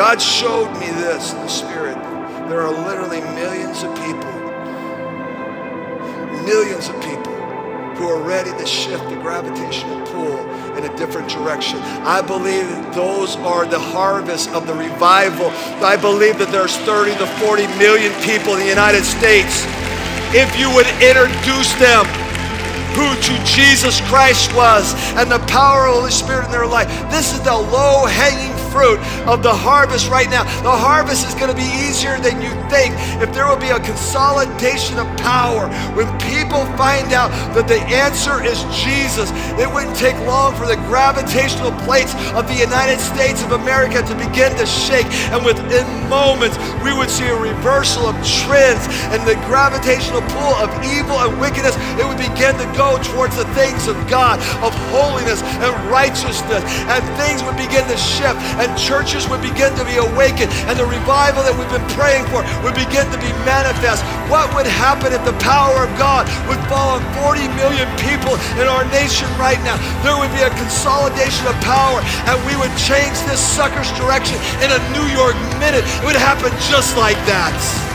God showed me this in the Spirit. There are literally millions of people, millions of people who are ready to shift the gravitational pull in a different direction. I believe those are the harvest of the revival. I believe that there's 30 to 40 million people in the United States. If you would introduce them who to Jesus Christ was and the power of the Holy Spirit in their life. This is the low hanging fruit of the harvest right now. The harvest is going to be easier than you think if there will be a consolidation of power. When people find out that the answer is Jesus, it wouldn't take long for the gravitational plates of the United States of America to begin to shake. And within moments, we would see a reversal of trends and the gravitational pull of evil and wickedness. It would begin to go towards the things of God, of holiness and righteousness, and things would begin to shift and churches would begin to be awakened and the revival that we've been praying for would begin to be manifest. What would happen if the power of God would fall on 40 million people in our nation right now? There would be a consolidation of power and we would change this sucker's direction in a New York minute. It would happen just like that.